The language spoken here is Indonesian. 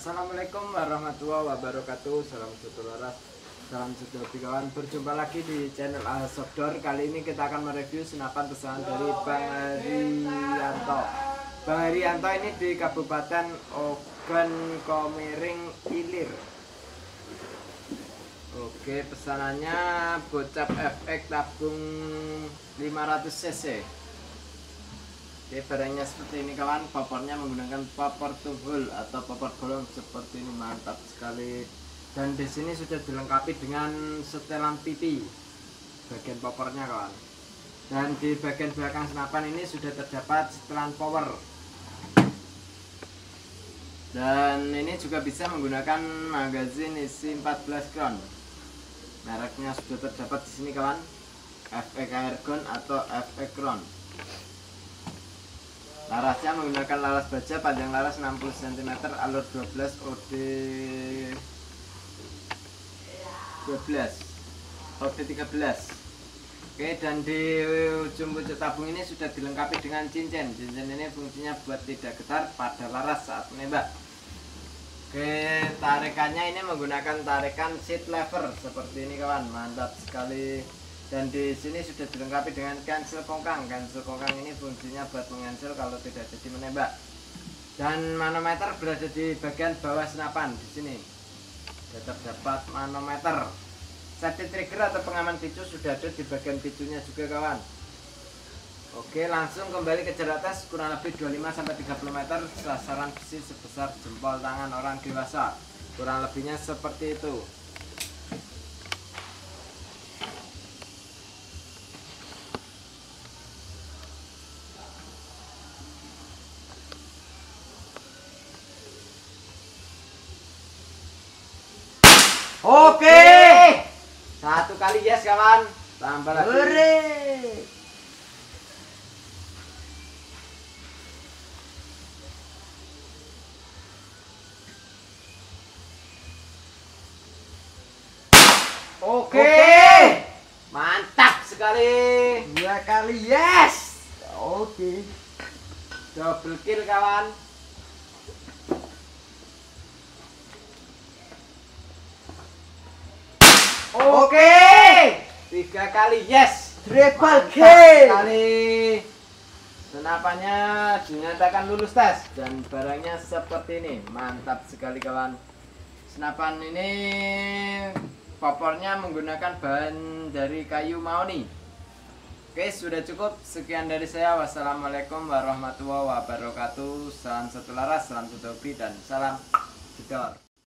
Assalamualaikum warahmatullahi wabarakatuh. Salam satu laras Salam satu kawan Berjumpa lagi di channel Asobdor Kali ini kita akan mereview senapan pesanan dari Bang Arianto Bang Arianto ini di Kabupaten Ogan Komering Ilir. Oke pesanannya bocap FX tabung 500 cc Oke barangnya seperti ini kawan. Popornya menggunakan popor tubul atau popor bolong seperti ini mantap sekali. Dan di sini sudah dilengkapi dengan setelan pipi Bagian popornya kawan. Dan di bagian belakang senapan ini sudah terdapat setelan power. Dan ini juga bisa menggunakan magazin isi 14 ground Mereknya sudah terdapat di sini kawan. FX Airgun atau FX Crown Larasnya menggunakan laras baja panjang laras 60 cm alur 12 OD 12 OD 13 Oke dan di ujung pucuk tabung ini sudah dilengkapi dengan cincin. Cincin ini fungsinya buat tidak getar pada laras saat menembak. Oke tarikannya ini menggunakan tarikan seat lever. Seperti ini kawan. Mantap sekali dan di sini sudah dilengkapi dengan cancel kongkang. Cancel kongkang ini fungsinya buat mengancel kalau tidak jadi menembak. Dan manometer berada di bagian bawah senapan di sini. Sudah terdapat manometer. Safety trigger atau pengaman picu sudah ada di bagian picunya juga kawan. Oke langsung kembali ke jarak tes kurang lebih 25-30 meter. Sasaran besi sebesar jempol tangan orang dewasa. Kurang lebihnya seperti itu Oke. Satu kali yes kawan. Tambah lagi. Hore. Oke. Oke. Mantap sekali. Dua kali yes. Oke. Double kill kawan. Oke. Tiga kali yes. Triple kill. sekali. Senapannya dinyatakan lulus tes dan barangnya seperti ini. Mantap sekali kawan. Senapan ini popornya menggunakan bahan dari kayu mahoni. Oke, sudah cukup. Sekian dari saya. Wassalamualaikum warahmatullahi wabarakatuh. Salam satu laras, salam satu hobi, dan salam jedor.